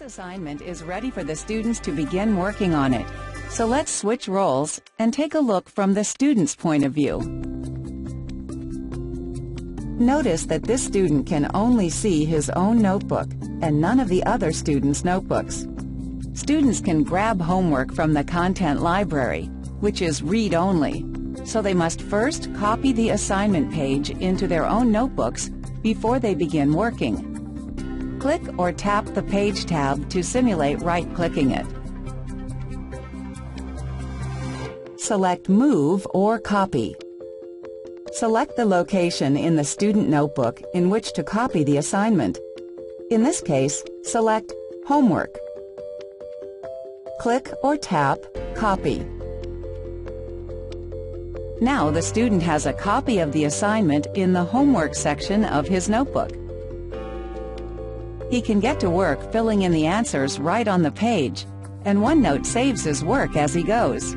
assignment is ready for the students to begin working on it. So let's switch roles and take a look from the student's point of view. Notice that this student can only see his own notebook and none of the other students' notebooks. Students can grab homework from the content library, which is read-only, so they must first copy the assignment page into their own notebooks before they begin working. Click or tap the Page tab to simulate right-clicking it. Select Move or Copy. Select the location in the student notebook in which to copy the assignment. In this case, select Homework. Click or tap Copy. Now the student has a copy of the assignment in the homework section of his notebook. He can get to work filling in the answers right on the page, and OneNote saves his work as he goes.